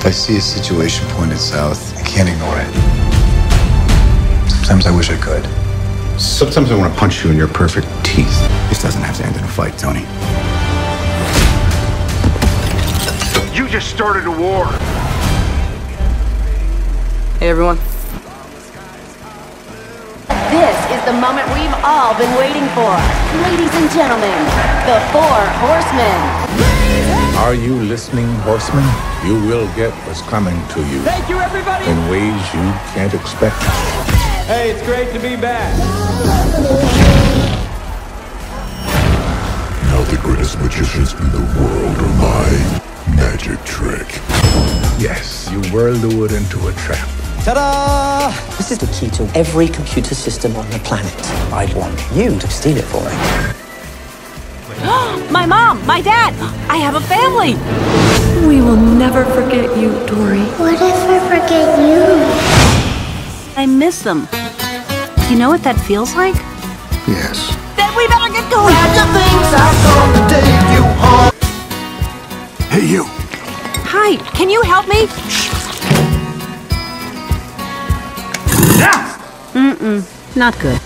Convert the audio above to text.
If I see a situation pointed south, I can't ignore it. Sometimes I wish I could. Sometimes I want to punch you in your perfect teeth. This doesn't have to end in a fight, Tony. You just started a war. Hey everyone. This is the moment we've all been waiting for. Ladies and gentlemen, the Four Horsemen. Are you listening, horsemen? You will get what's coming to you. Thank you, everybody. In ways you can't expect. Hey, it's great to be back. Now the greatest magicians in the world are my magic trick. Yes, you whirled the wood into a trap. Ta-da! This is the key to every computer system on the planet. I want you to steal it for me. my mom, my dad, I have a family. We will never forget you, Dory. What if I forget you? I miss them. You know what that feels like? Yes. Then we better get going. Hey, you. Hi, can you help me? Yeah. Mm-mm, not good.